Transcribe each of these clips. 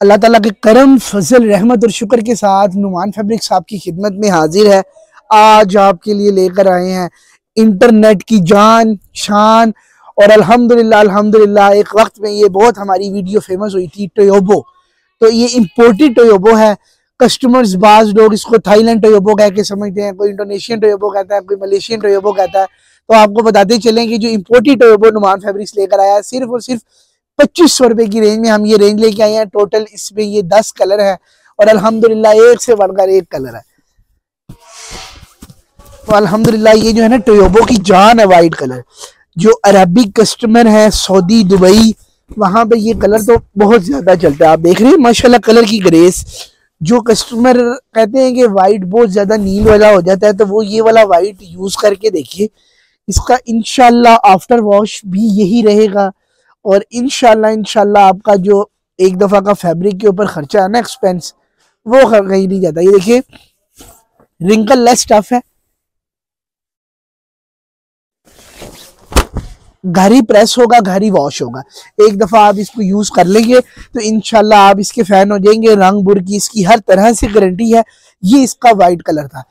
अल्लाह ताला के करम, फजल, रहमत और शुक्र के साथ नुमान फैब्रिक साहब की खिदमत में हाजिर है। आज आपके लिए लेकर आए हैं इंटरनेट की जान, शान और अल्हम्दुलिल्लाह अल्हम्दुलिल्लाह, एक वक्त में ये बहुत हमारी वीडियो फ़ेमस हुई थी टोयोबो तो ये इम्पोर्टेड टोयोबो है। कस्टमर्स बाज लोग इसको थाईलैंड टोयोबो कह के समझते हैं, कोई इंडोनेशियन टोयोबो कहता है, कोई मलेशियन टोयोबो कहता है। तो आपको बताते चलें कि जो इम्पोर्टेड टोयोबो नुमान फैब्रिक्स लेकर आया है, सिर्फ़ और सिर्फ़ पच्चीस सौ रुपए की रेंज में हम ये रेंज लेके आए हैं। टोटल इसमें ये दस कलर है और अल्हम्दुलिल्लाह एक से बढ़कर एक कलर है। तो अल्हम्दुलिल्लाह ये जो है ना टोयोबो की जान है वाइट कलर जो अरबिक कस्टमर है सऊदी दुबई वहाँ पे ये कलर तो बहुत ज़्यादा चलता है। आप देख रहे हैं, माशाल्लाह कलर की ग्रेस जो कस्टमर कहते हैं कि वाइट बहुत ज़्यादा नील वाला हो जाता है तो वो ये वाला वाइट यूज़ करके देखिए। इसका इनशाला आफ्टर वॉश भी यही रहेगा। और इनशाला इनशाला आपका जो एक दफ़ा का फैब्रिक के ऊपर खर्चा है ना एक्सपेंस वो कहीं नहीं जाता। ये देखिए रिंकल लेस टफ है। घर ही प्रेस होगा घर ही वॉश होगा। एक दफ़ा आप इसको यूज़ कर लेंगे तो इनशाला आप इसके फ़ैन हो जाएँगे। रंग, बुर की इसकी हर तरह से गारंटी है। ये इसका वाइट कलर था।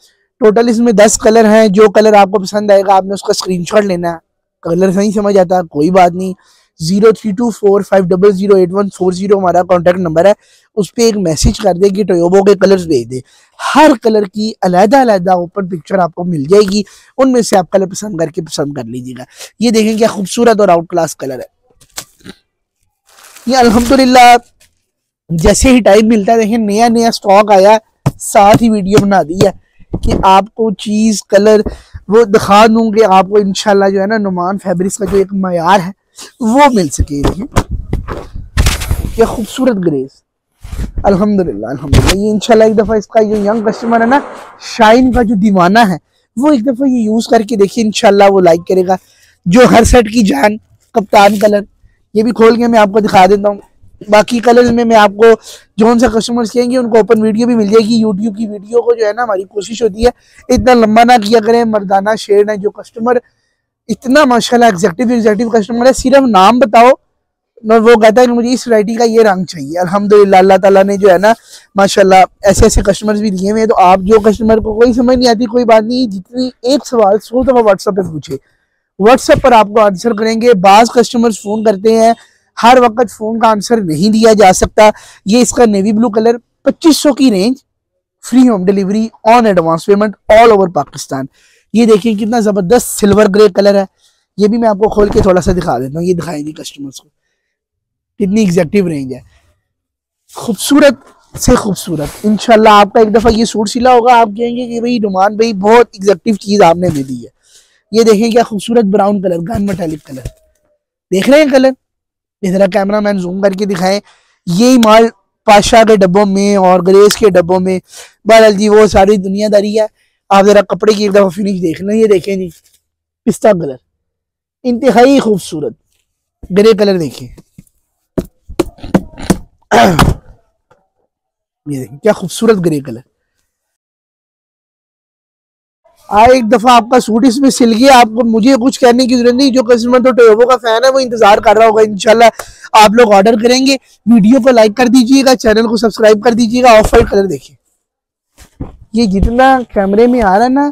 टोटल इसमें दस कलर हैं। जो कलर आपको पसंद आएगा, आपने उसका स्क्रीनशॉट लेना है। कलर सही समझ आता, कोई बात नहीं। Zero three two four five double zero eight one four zero हमारा कॉन्टैक्ट नंबर है। उस पर एक मैसेज कर दे कि टोयोबो के कलर्स भेज दे। हर कलर की अलहदा अलहदा ओपन पिक्चर आपको मिल जाएगी। उनमें से आप कलर पसंद करके पसंद कर लीजिएगा। ये देखें क्या खूबसूरत और आउट क्लास कलर है। ये अल्हम्दुलिल्लाह, जैसे ही टाइम मिलता है, देखें नया नया स्टॉक आया, साथ ही वीडियो बना दी है कि आपको चीज़ कलर वो दिखा दूँगे, आपको इनशाला जो है ना नुमान फैब्रिक्स का जो एक मैार है वो मिल सके ये खूबसूरत ग्रेस अल्हम्दुलिल्लाह अल्हम्दुलिल्लाह। ये इंशाल्लाह एक दफ़ा इसका जो यंग कस्टमर है ना शाइन का जो दीवाना है, वो एक दफ़ा ये यूज़ करके देखिए इनशाला वो लाइक करेगा। जो हर सेट की जान, कप्तान कलर, ये भी खोल के मैं आपको दिखा देता हूँ। बाकी कलर्स में मैं आपको जो सा कस्टमर्स कहेंगे, उनको ओपन वीडियो भी मिल जाएगी। यूट्यूब की वीडियो को जो है ना, हमारी कोशिश होती है, इतना लंबा ना किया करें। मर्दाना शेड है जो कस्टमर इतना माशाल्लाह एग्जेक्टिव एग्जेक्टिव कस्टमर है, सिर्फ़ नाम बताओ। और वो कहता है कि मुझे इस वरायटी का ये रंग चाहिए। अल्हम्दुलिल्लाह, अल्लाह ताला ने जो है ना, माशाल्लाह ऐसे ऐसे कस्टमर्स भी दिए हुए हैं। तो आप जो कस्टमर को कोई समझ नहीं आती, कोई बात नहीं, जितनी एक सवाल सौ दफ़ा व्हाट्सएप पे पूछे। व्हाट्सएप पर आपको आंसर करेंगे। बाज कस्टमर्स फ़ोन करते हैं। हर वक्त फ़ोन का आंसर नहीं दिया जा सकता। ये इसका नेवी ब्लू कलर पच्चीस की range free home delivery on advance payment all over Pakistan. ये देखिए कितना ज़बरदस्त सिल्वर ग्रे कलर है। ये भी मैं आपको खोल के थोड़ा सा दिखा देता हूँ, ये दिखाई दिखाएँगे कस्टमर्स को। कितनी एग्जेक्टिव रेंज है। खूबसूरत से खूबसूरत। इनशाला आपका एक दफ़ा ये सूट सिला होगा, आप कहेंगे कि भाई नुमान भाई, बहुत एग्जेक्टिव चीज़ आपने दे दी है। ये देखें क्या खूबसूरत brown colour gun metallic colour देख रहे हैं कलर इधर कैमरा मैन जूम करके दिखाएँ। यही माल पाशाह के डब्बों में और ग्रेस के डब्बों में, बहरहाल जी, वो सारी दुनियादारी है। आप जरा कपड़े की एक दफ़ा फिनिश देख लें ये देखें जी। पिस्ता कलर। इंतहाई खूबसूरत। ग्रे कलर देखिए ये देखिए क्या खूबसूरत ग्रे कलर। आ, एक दफ़ा आपका सूट इसमें सिल गया आपको मुझे कुछ कहने की ज़रूरत नहीं, जो कस्टमर तो टोयोबो का फ़ैन है, वो इंतज़ार कर रहा होगा, इंशाल्लाह आप लोग ऑर्डर करेंगे। वीडियो को लाइक कर दीजिएगा चैनल को सब्सक्राइब कर दीजिएगा ऑफ़ कलर देखिए ये जितना कैमरे में आ रहा है ना,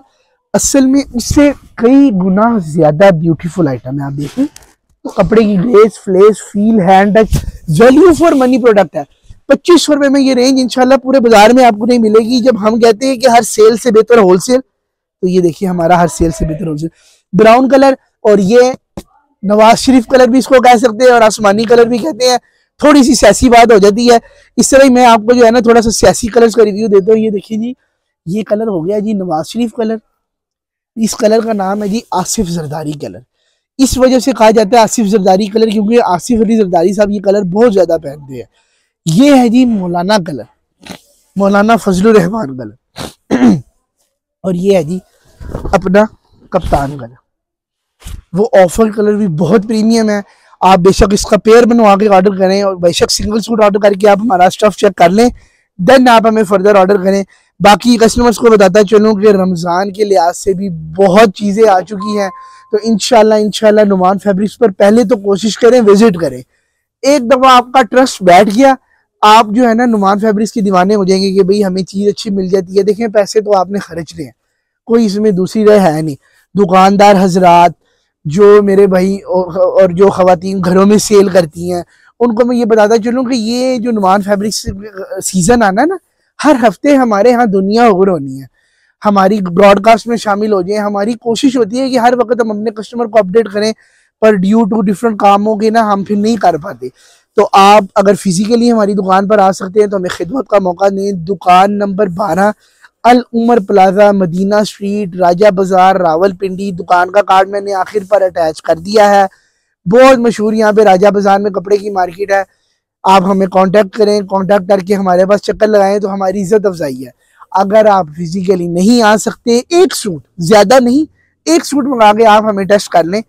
असल में उससे कई गुना ज़्यादा ब्यूटीफुल आइटम है, आप देखें तो कपड़े की grace flesh feel hand touch value for money product है। पच्चीस सौ रुपए में ये रेंज इंशाल्लाह पूरे बाज़ार में आपको नहीं मिलेगी। जब हम कहते हैं कि हर सेल से बेहतर होलसेल तो ये देखिए हमारा हर सेल से बेहतर होलसेल ब्राउन कलर और ये नवाज़ शरीफ कलर भी इसको कह सकते हैं और आसमानी कलर भी कहते हैं। थोड़ी सी सियासी बात हो जाती है। इस तरह मैं आपको जो है ना, थोड़ा सा सियासी कलर का रिव्यू देता हूँ। ये देखिए जी ये कलर हो गया जी नवाज़ शरीफ कलर। इस कलर का नाम है जी आसिफ जरदारी कलर। इस वजह से कहा जाता है आसिफ जरदारी कलर क्योंकि आसिफ अली जरदारी साहब ये कलर बहुत ज़्यादा पहनते हैं। ये है जी मौलाना कलर, मौलाना फजल रहमान कलर। और ये है जी अपना कप्तान कलर। वो ऑफ़र कलर भी बहुत प्रीमियम है। आप बेशक इसका पेयर बनवा के ऑर्डर करें और बेशक सिंगल सूट ऑर्डर करके आप हमारा स्टफ़ चेक कर लें। देन आप हमें फर्दर ऑर्डर करें। बाकी कस्टमर्स को बताता चलूँ कि रमज़ान के लिहाज से भी बहुत चीज़ें आ चुकी हैं। तो इनशाला इनशाला नुमान फैब्रिक्स पर पहले तो कोशिश करें विज़िट करें। एक दफ़ा आपका ट्रस्ट बैठ गया। आप जो है ना, नुमान फैब्रिक्स के दीवाने हो जाएँगे कि भाई हमें चीज़ अच्छी मिल जाती है। देखें, पैसे तो आपने खर्च हैं। कोई इसमें दूसरी राय है नहीं। दुकानदार हजरात, जो मेरे भाई और जो खातन घरों में सेल करती हैं, उनको मैं ये बताता चलूँ कि ये जो नुमान फैब्रिक्स सीज़न आना ना हर हफ़्ते हमारे यहाँ दुनिया और होनी है। हमारी ब्रॉडकास्ट में शामिल हो जाए। हमारी कोशिश होती है कि हर वक्त हम अपने कस्टमर को अपडेट करें, पर ड्यू टू डिफरेंट कामों के ना हम फिर नहीं कर पाते। तो आप अगर फिजिकली हमारी दुकान पर आ सकते हैं तो हमें खिदमत का मौका दें। दुकान नंबर बारह, अल उमर प्लाजा, मदीना स्ट्रीट राजा बाज़ार, रावलपिंडी। दुकान का कार्ड मैंने आखिर पर अटैच कर दिया है। बहुत मशहूर यहाँ पे राजा बाज़ार में कपड़े की मार्केट है। आप हमें कांटेक्ट करें कांटेक्ट करके हमारे पास चक्कर लगाएँ तो हमारी इज़्ज़त अफजाई है। अगर आप फिजिकली नहीं आ सकते, एक सूट, ज़्यादा नहीं, एक सूट मंगा के आप हमें टेस्ट कर लें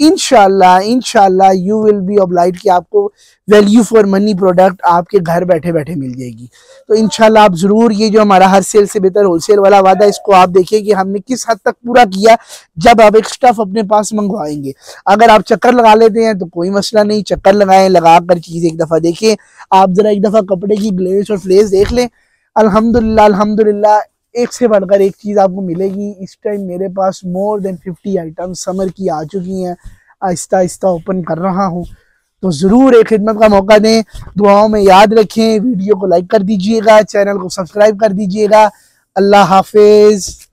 इनशाला इनशाला यू विल बी ऑब्लाइट कि आपको वैल्यू फॉर मनी प्रोडक्ट आपके घर बैठे बैठे मिल जाएगी। तो इनशाला आप ज़रूर ये जो हमारा हर सेल से बेहतर होलसेल वाला वादा इसको आप देखिए कि हमने किस हद तक पूरा किया जब आप एक स्टफ़ अपने पास मंगवाएँगे। अगर आप चक्कर लगा लेते हैं तो कोई मसला नहीं, चक्कर लगाएँ लगा कर चीज़ एक दफ़ा देखें आप ज़रा एक दफ़ा कपड़े की ग्लेस और फ्लेस देख लें। अल्हम्दुलिल्लाह अल्हम्दुलिल्लाह एक से बढ़कर एक चीज़ आपको मिलेगी। इस टाइम मेरे पास more than fifty item summer की आ चुकी हैं। आहिस्ता आहिस्ता ओपन कर रहा हूँ। तो ज़रूर एक खिदमत का मौका दें। दुआओं में याद रखें। वीडियो को लाइक कर दीजिएगा, चैनल को सब्सक्राइब कर दीजिएगा। अल्लाह हाफिज़।